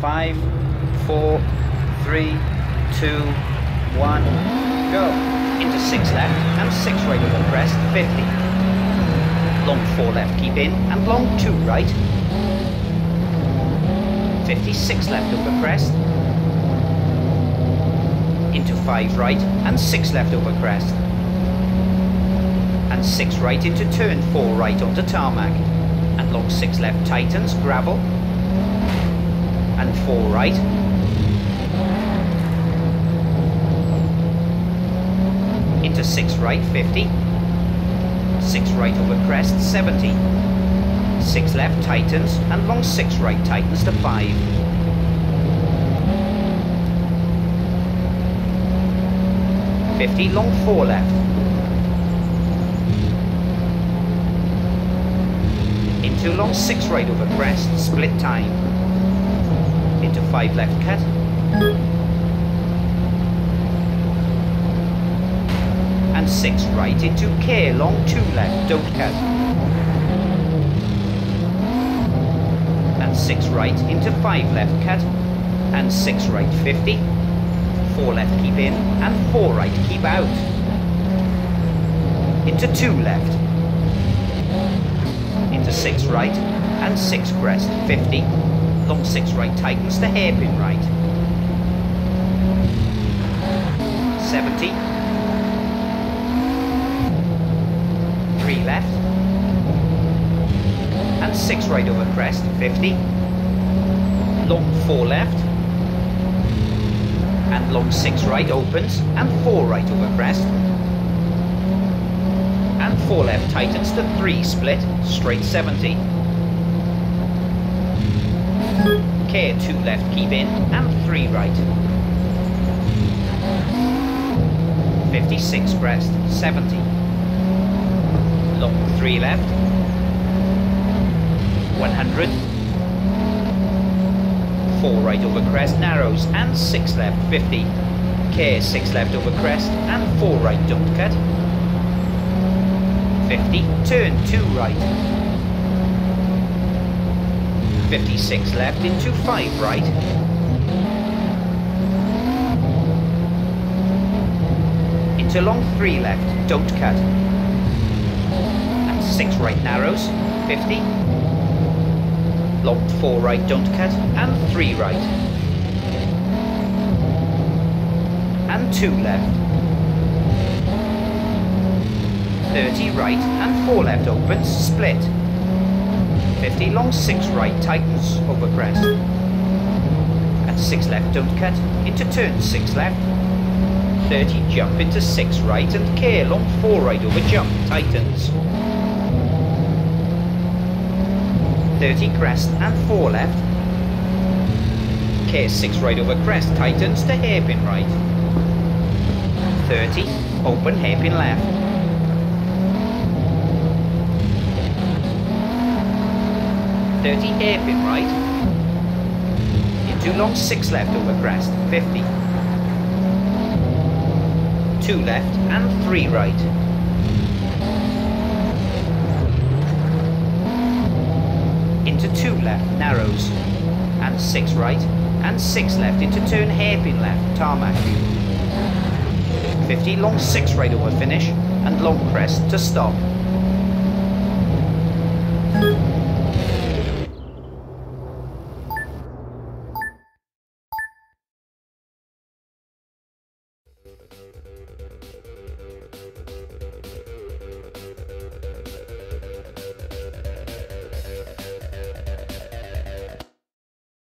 Five, four, three, two, one, go. Into six left and six right over crest, 50. Long four left, keep in, and long two right. 56 left over crest. Into five right and six left over crest. And six right into turn four right onto tarmac. And long six left tightens, gravel. And four right. Into 6 right 50 6 right over crest 70 6 left tightens and long 6 right tightens to 5 50 long 4 left. Into long 6 right over crest split time into 5 left cut and 6 right into K, long 2 left, don't cut. And 6 right into 5 left, cut. And 6 right, 50. 4 left, keep in. And 4 right, keep out. Into 2 left. Into 6 right. And 6 crest, 50. Long 6 right tightens to hairpin right. 70 three left. And six right over crest 50 long four left. And long six right opens and four right over crest. And four left tightens to three split straight 70 care two left keep in and three right. 56 crest 70 Lock 3 left. 100 4 right over crest narrows and 6 left 50 care 6 left over crest and 4 right don't cut. 50 turn 2 right 56 left into 5 right into long 3 left don't cut And 6 right narrows, 50. Long 4 right don't cut, and 3 right. And 2 left. 30 right and 4 left opens, split. 50 long 6 right tightens over crest. And 6 left don't cut, into turn 6 left. 30 jump into 6 right and care long 4 right over jump tightens. 30 crest and 4 left. Care 6 right over crest, tightens to hairpin right. 30, open hairpin left. Thirty hairpin right. Into long six left over crest, 50. Two left and three right. into 2 left, narrows, and 6 right, and 6 left into turn hairpin left, tarmac. 50 long 6 right over finish, and long crest to stop.